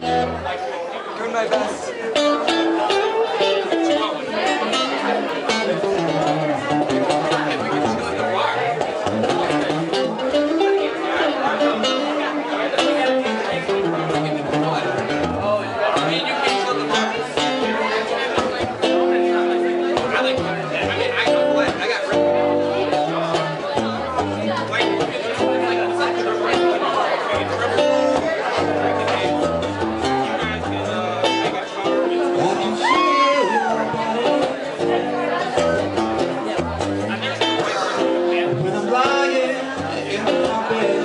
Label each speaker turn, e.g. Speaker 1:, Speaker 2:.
Speaker 1: Doing my